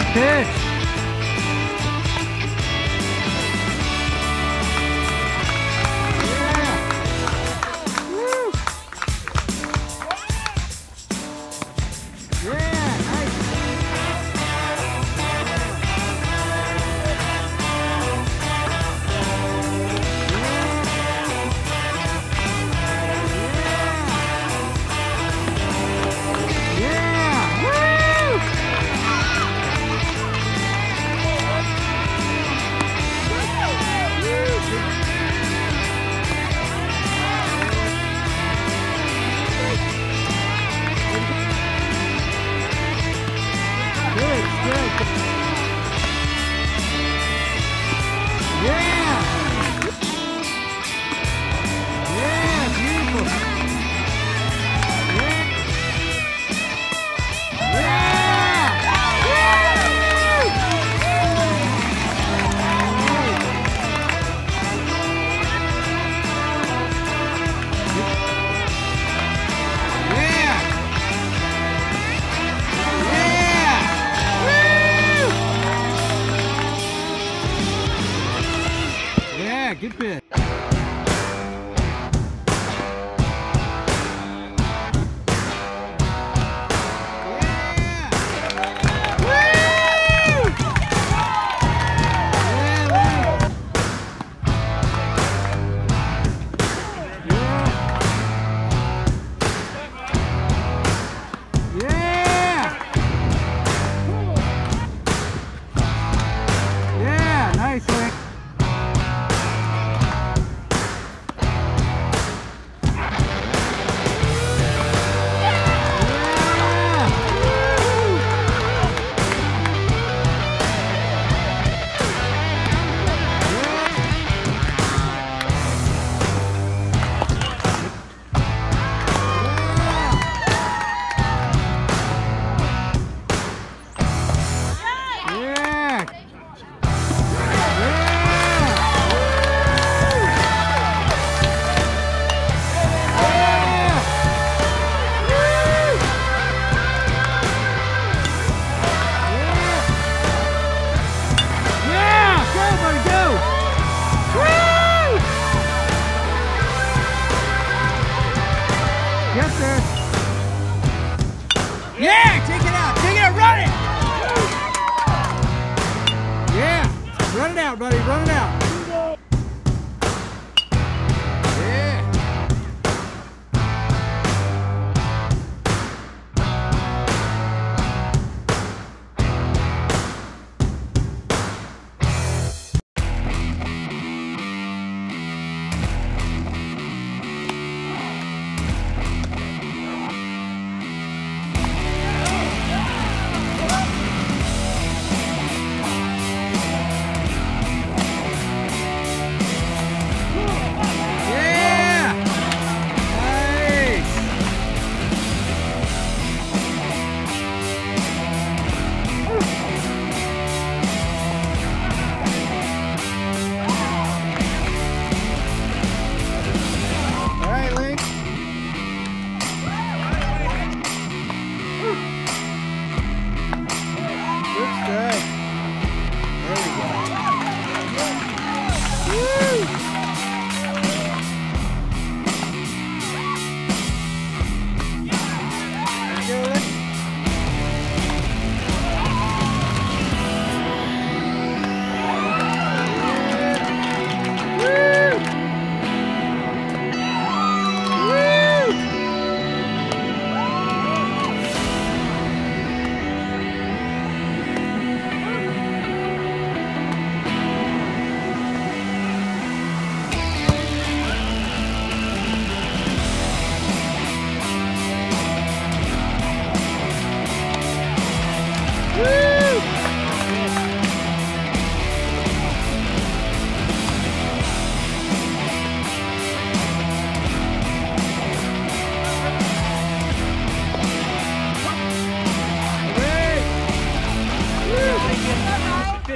Good pitch. Yeah, take it out, take it out, run it! Yeah, run it out, buddy, run it out.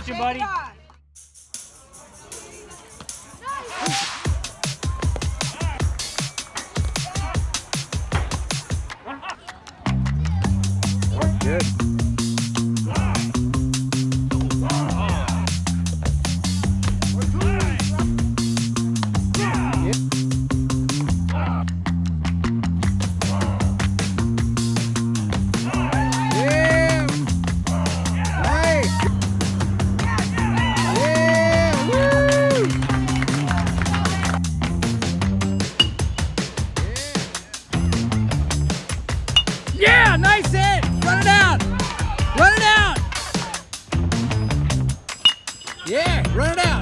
Pitching, buddy. Good. Run out.